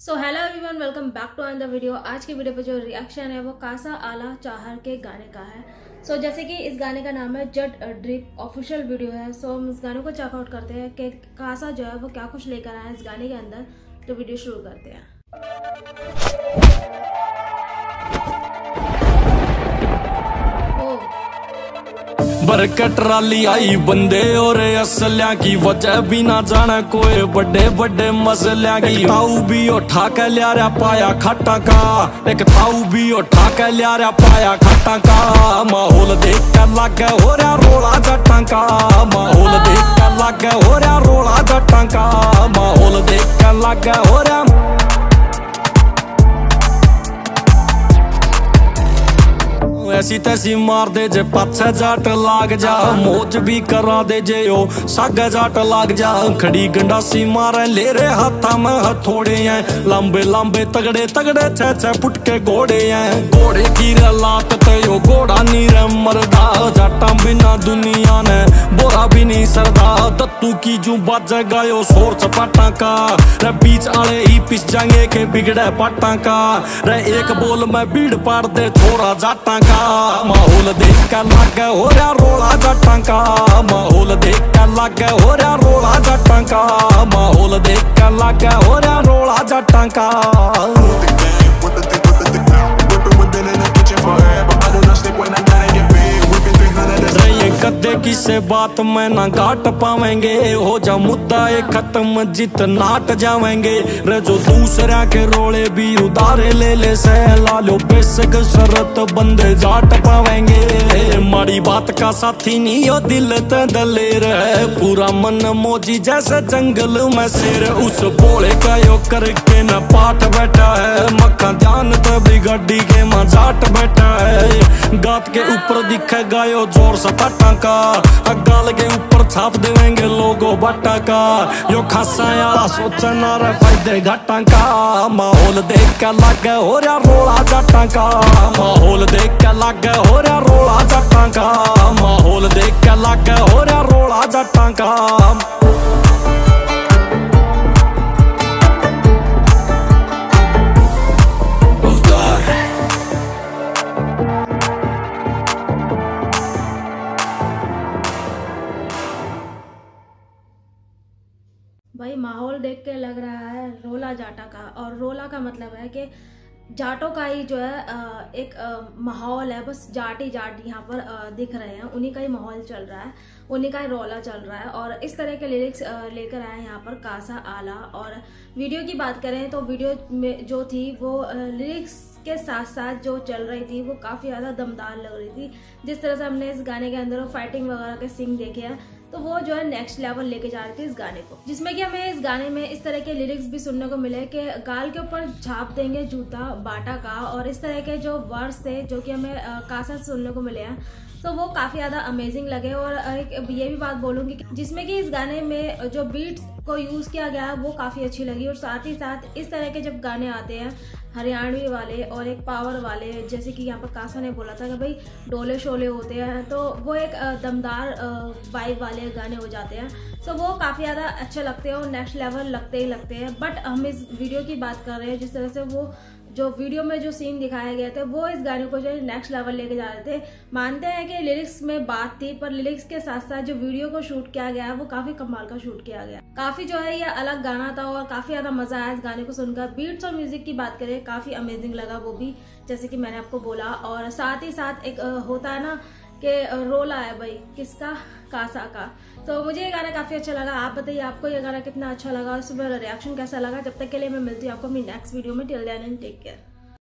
So hello everyone welcome back to another video आज की video पे जो रिएक्शन है वो कासा आला चाहर के गाने का है। सो so, जैसे कि इस गाने का नाम है जट ड्रिप ऑफिशियल वीडियो है। सो so, हम इस गाने को चेकआउट करते हैं कि कासा जो है वो क्या कुछ लेकर आया है इस गाने के अंदर। तो वीडियो शुरू करते हैं। बरक ट्राली आई बंदे और असलिया की वजह भी ना जाना कोई बड़े बड़े मसलिया की ताऊ भी उठा के लिया रहा पाया खट्टा का एक ताऊ भी उठा के लिया रहा पाया खट्टा का माहौल देख कर लग हो रहा रोला जट्टा का माहौल देख कर लग हो रहा रोला जट्टा का माहौल देख कर लग हो रहा ऐसी तैसी मार दे जे पाछे जाट लाग जा मोच भी करा दे जे ओ सागे जाट लाग जा खड़ी गंडासी मारे ले रे हाथा में हथोड़े हैं लंबे लंबे तगड़े तगड़े छे छे फुट के घोड़े हैं घोड़े की लात ते ओ घोड़ा नी रे मरदा जाटा बिना दुनिया ने। बोरा भी नहीं सरदा। दत्तू की जू बाज गायो शोर चपाटा का। रे बीच आले ही पिस जाएँगे के बिगड़े पाटा का। रे एक बोल में भीड़ पाड़ दे छोरा जाटा का। माहौल देख कर लग हो रहा रोला जट्टा का। माहौल देख कर लग हो रहा रोला जट्टा का। माहौल देख कर लग हो रहा रोला जट्टा का। किसे बात में ना घाट पावेंगे। हो जा मुद्दा एक खत्म, जित नाट जावेंगे। रे जो दूसरा के रोले भी उधारे ले ले से लालो बेसक शरत बंदे जाट पावेंगे। माड़ी बात का साथी नहीं हो दिल ते दलेर है पूरा मन मोजी जैसे जंगल में सिर, उस बोले का यो करके न पाठ बैठा है। मक्का ध्यान तभी गड्डी के मजाट बैठा है गात के ऊपर दिखे गायो ज़ोर सपाटा का गाल के ऊपर छाप देवेंगे लोगो बट्टा का यो खासा यारा सोचना रे फ़ायदे घाटा का माहौल देख के लग हो रहा रोला जट्टा का माहौल देख के लग हो रहा रोला जट्टा का माहौल देख के लग हो रहा रोला जट्टा का भाई, माहौल देख के लग रहा है रोला जाटा का। और रोला का मतलब है कि जाटों का ही जो है एक माहौल है। बस जाट ही जाट यहाँ पर दिख रहे हैं। उन्हीं का ही माहौल चल रहा है। उन्हीं का ही रोला चल रहा है। और इस तरह के लिरिक्स लेकर आए यहाँ पर कासा आला। और वीडियो की बात करें तो वीडियो में जो थी, वो लिरिक्स के साथ साथ जो चल रही थी, वो काफ़ी ज़्यादा दमदार लग रही थी। जिस तरह से हमने इस गाने के अंदर फाइटिंग वगैरह के सीन देखे हैं तो वो जो है नेक्स्ट लेवल लेके जा रही थी इस गाने को। जिसमें कि हमें इस गाने में इस तरह के लिरिक्स भी सुनने को मिले कि गाल के ऊपर छाप देंगे जूता, बाटा का और इस तरह के जो वर्ड्स थे जो कि हमें कासा सुनने को मिले हैं। तो वो काफ़ी ज़्यादा अमेजिंग लगे और एक ये भी बात बोलूँगी जिसमें कि इस गाने में जो बीट्स को यूज़ किया गया वो काफ़ी अच्छी लगी और साथ ही साथ इस तरह के जब गाने आते हैं, हरियाणवी वाले और एक पावर वाले, जैसे कि यहाँ पर कासा ने बोला था कि भाई डोले शोले होते हैं तो वो एक दमदार वाइब वाले गाने हो जाते हैं। तो वो काफ़ी ज़्यादा अच्छे लगते हैं और नेक्स्ट लेवल लगते ही लगते हैं। बट हम इस वीडियो की बात कर रहे हैं जिस तरह से वो जो वीडियो में जो सीन दिखाया गया था, वो इस गाने को जो है नेक्स्ट लेवल लेके जा रहे थे। मानते हैं कि लिरिक्स में बात थी, पर लिरिक्स के साथ साथ जो वीडियो को शूट किया गया है वो काफ़ी कमाल का शूट किया गया। काफ़ी जो है ये अलग गाना था और काफ़ी ज़्यादा मज़ा आया इस गाने को सुनकर। बीट्स और म्यूज़िक की बात करें, काफ़ी अमेजिंग लगा वो भी, जैसे कि मैंने आपको बोला। और साथ ही साथ एक होता है ना कि रोल आया भाई, किसका? कासा का। तो मुझे ये गाना काफ़ी अच्छा लगा। आप बताइए, आपको ये गाना कितना अच्छा लगा उसमें रिएक्शन कैसा लगा? जब तक के लिए मैं मिलती हूँ आपको मेरी नेक्स्ट वीडियो में। Till then and take care